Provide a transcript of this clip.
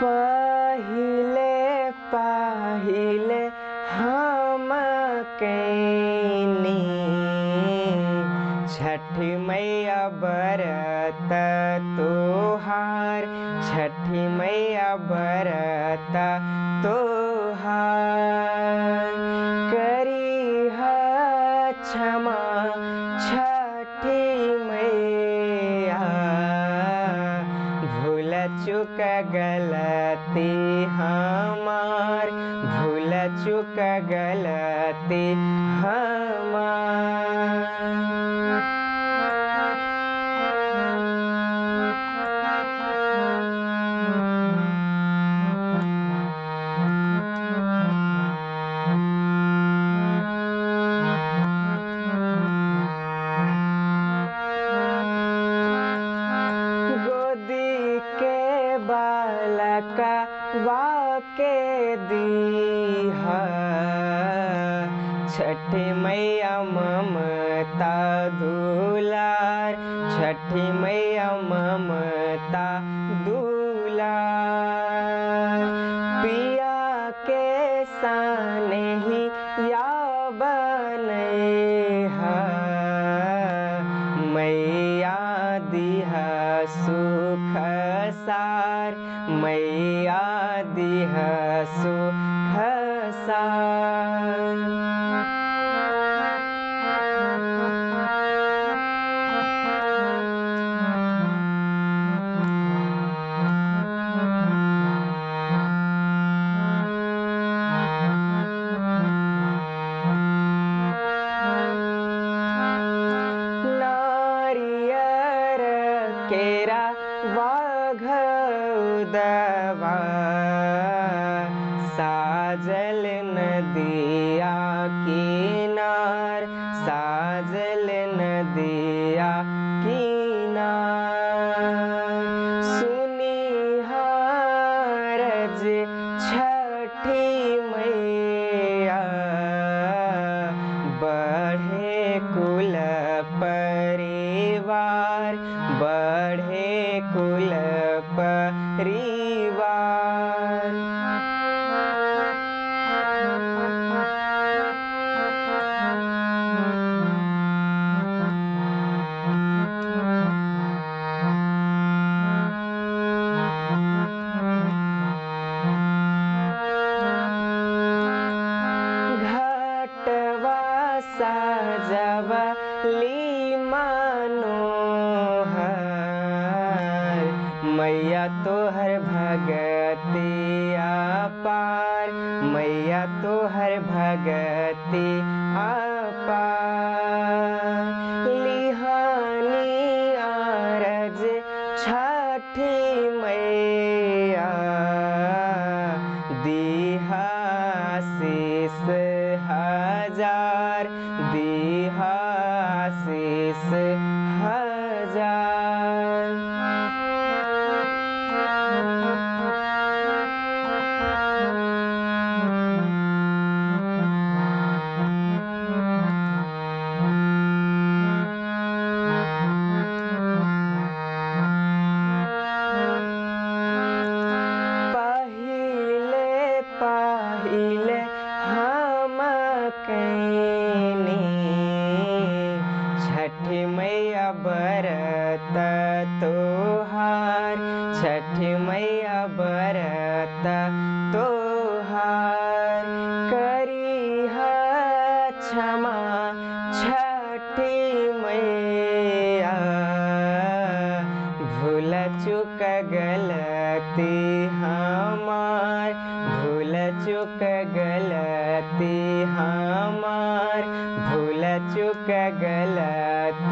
पहिले पहिले हम कैनी। छठ मैया बरत तोहार छठ मैया बरत तोहार गलती हमार भूल चुक गलती गोदी बालक वाके दीह छठ मैया ममता दुलार छठ मैया ममता दुलार। मया दिः सुहसा नारियर केरा वा उदवा साजल नदिया किनार, साजल नदिया किनार। सुनी हारज छठी मैया। बढ़े कुल परिवार बढ़े परिवार मैया तोहर भगतिया पार मैया तोहर भगति अपार। लिहानी आरज छठी मैया। दिहा शीस हज़ार। दिहा मैया बरत तोहार, छठ मैया बरत तोहार। करी क्षमा छठी मैया, भूल चुक गलती हमार, भूल चुक गलती हमार, भूल चुक गलती